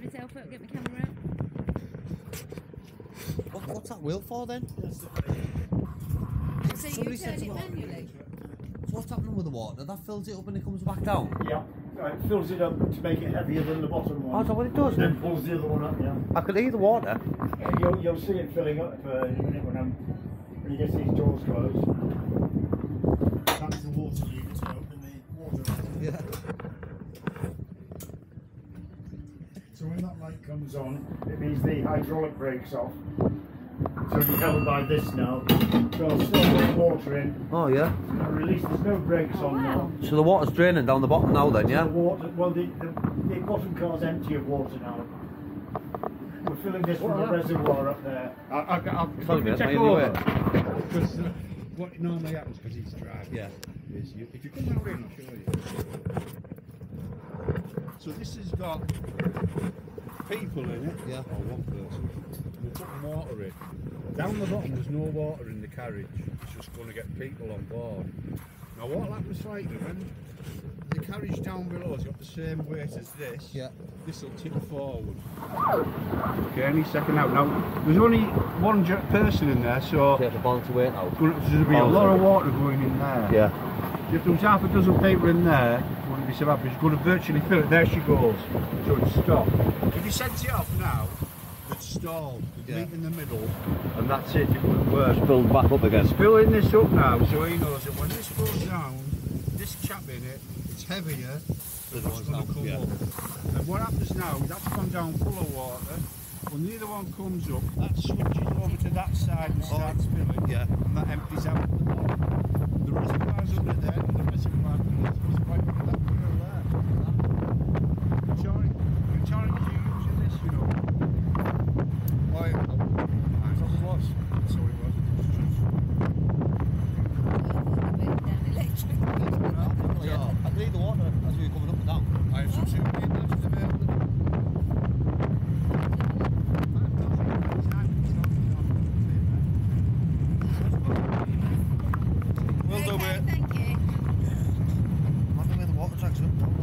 Get myself up, get my camera up. What, what's that wheel for then? So you turn said it to- manually? So what's happening with the water? That fills it up and it comes back down? Yeah, right, fills it up to make it heavier than the bottom one. Oh, is that what it does? Then pulls the other one up, yeah. I could hear the water. Yeah, You'll, you'll see it filling up uh, in a minute when, I'm, when you get these doors closed. That's the water lever to open the water. Yeah. So when that light comes on, it means the hydraulic brakes off. So you're covered by this now. So I'll still put water in. Oh yeah. Now release, there's no brakes Oh, on wow. now. So the water's draining down the bottom now then, yeah? The water, well, the, the, the bottom car's empty of water now. We're filling this from the reservoir up there. I, I, I'll Sorry, mate, check over. anywhere? Because uh, what normally happens, because it's dry, Yeah. is you, if you come down here, I'll show you. So this has got people in it, Yeah. or one person. We're putting water in. Down the bottom, there's no water in the carriage. It's just going to get people on board. Now, what happens slightly when the carriage down below has got the same weight as this? Yeah. This will tip forward. Okay, any second out. Now, there's only one person in there, so You have to balance the weight out. there'll be a lot of water going in there. Yeah. If there was half a dozen people in there, it wouldn't be so but it's going to virtually fill it. There she goes. So it's stopped. If you sent it off now, it's stalled. It's Yeah. meet in the middle, and that's it. It wouldn't work. Filled back up again. It's filling this up now, so he knows that when this goes down, this chap in it, it's heavier, other one's going to come yeah. up. And what happens now, is that's gone down full of water. When the other one comes up, that switches over to that side and oh, starts filling. Yeah. And that empties out spray the water as coming up and down. I have some super available. Well done, mate. Thank you. I where the water up.